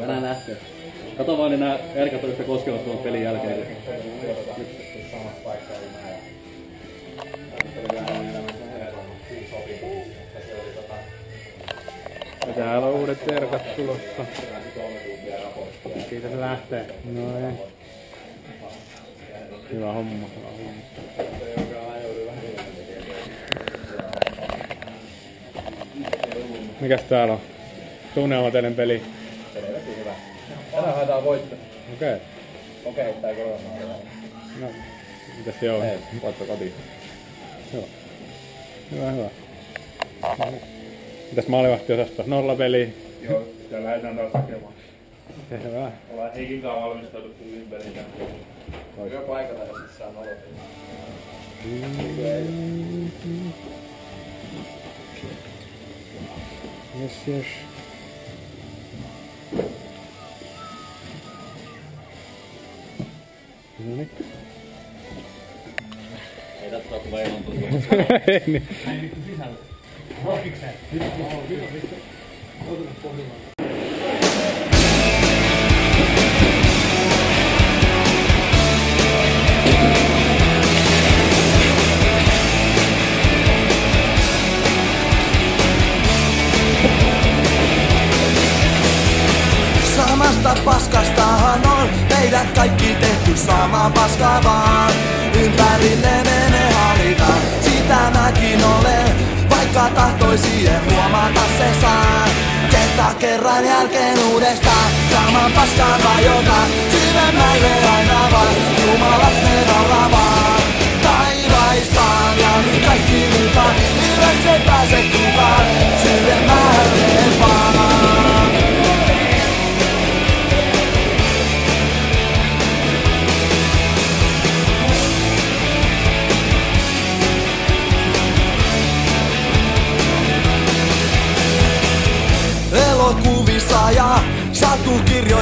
Tänään nähty. Kato vaan, niin nää erkat on yhtä koskemattomat pelin jälkeen. Ja täällä on uudet erkat tulossa. Siitä se lähtee. Noin. Hyvä homma. Hyvä homma. Mikäs täällä on? Suunnitelmatellen peli. Tänään haetaan voitto. Okei. Okay. Okei, tää korona. No, mitäs se on? Ei, voitto kotiin. Joo. Hyvä, hyvä. Mitäs maalivahtiosasto? Nolla peli. Joo, ja lähdetään taas hakemaan. Selvä. Ollaan Heikin kanssa valmistauduttu ympäri. Joka paikalla ja siis saa nolotella. Yes, yes. Niin. Ei ole kyllä ilman tullut. Ei niin. Samasta paskastahan on meidät kaikki tehty samaan paskaa vaan. Ympärille menee halita, sitä mäkin olen, vaikka tahtoisi en huomata se saa. Kerta kerran jälkeen uudestaan, saman paskaan vajota, syvemmälle aina vaan, jumalat ne laulaa Taivaissaan ja nyt kaikki mukaan,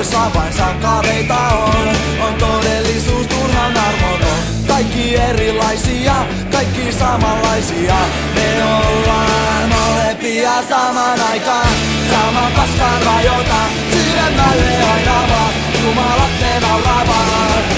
satukirjoissa vain sankareita on. On todellisuus turhan armoton. Kaikki erilaisia, kaikki samanlaisia. Me ollaan molempia saman aikaan. Saman paskan rajota, syvemmälle aina vaan. Jumalat ne naulavat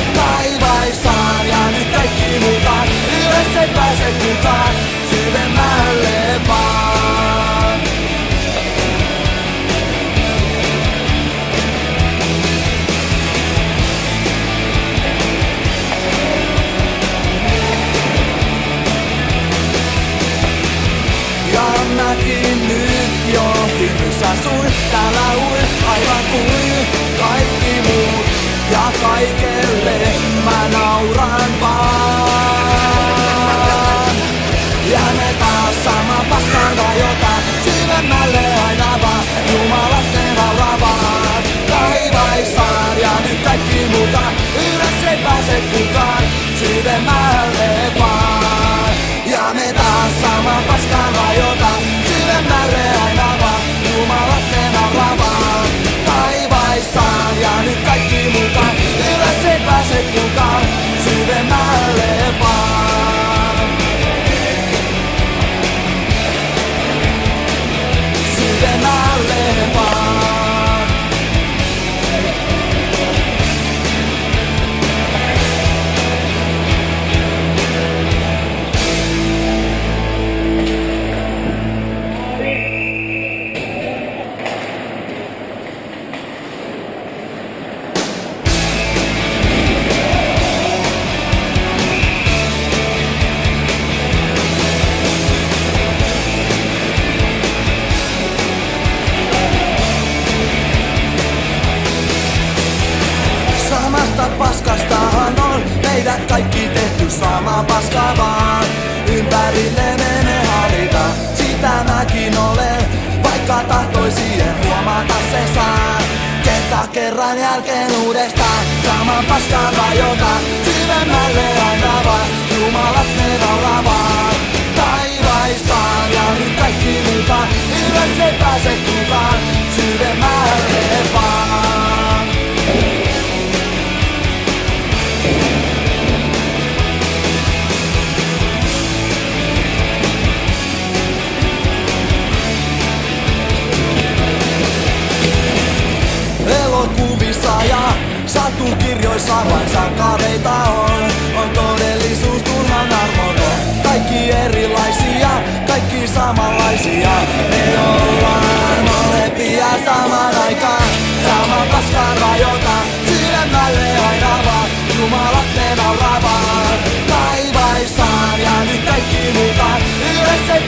meidät kaikki tehty samaan paskaan vaan. Ympärille menee halita, sitä mäkin olen, vaikka tahtoisi en huomata se saa. Kerta kerran jälkeen uudestaan, saman paskaan vajota, syvemmälle aina vaan, jumalat ne naulavat. Taivaissaan ja nyt kaikki mukaan, ylös ei pääse kukaan, vain sankareita on. On todellisuus turhan armoton Kaikki erilaisia, kaikki samanlaisia. Me ollaan molempia saman aikaan. Sama paskan rajota Sydämälle aina vaan. Jumalat ne nauravat. Taivaissaan ja nyt kaikki mukaan. Yhdessä ei